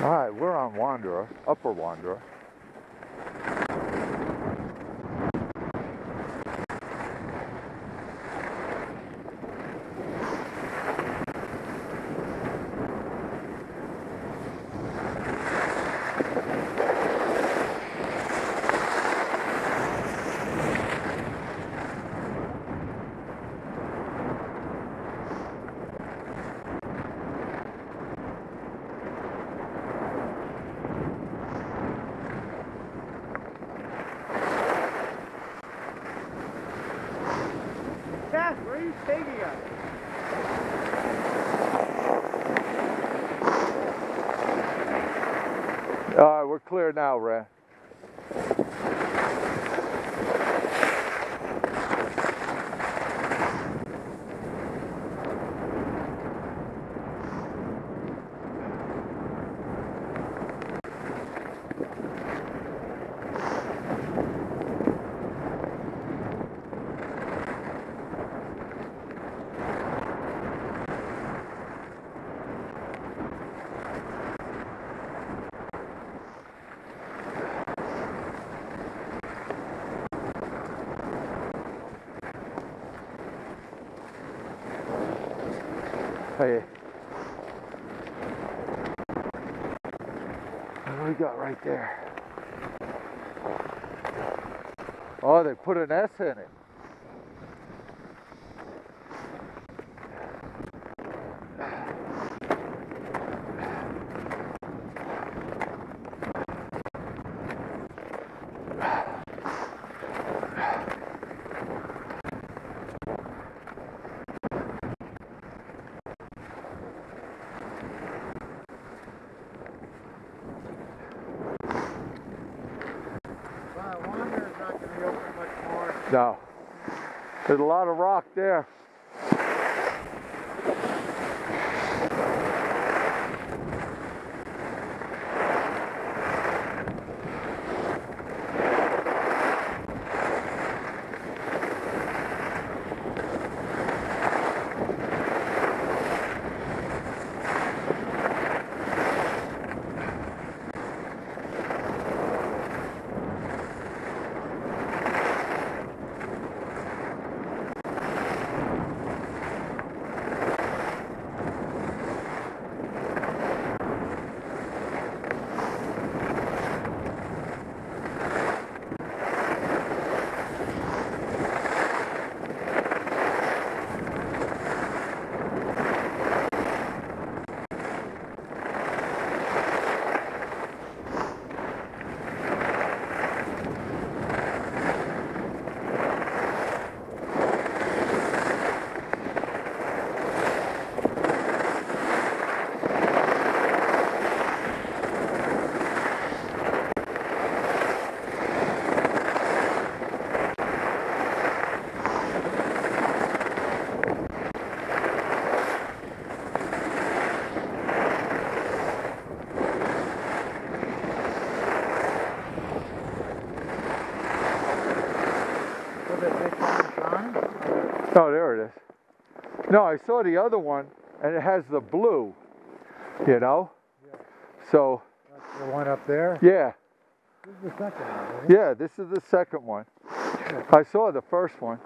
All right, we're on Wanderer, Upper Wanderer. All right, we're clear now, Ray. Hey. What do we got right there? Oh, they put an S in it. No. There's a lot of rock there. Oh, there it is. No, I saw the other one, and it has the blue. You know. Yeah. So That's the one up there? yeah, This is the second one, yeah. This is the second one. I saw the first one.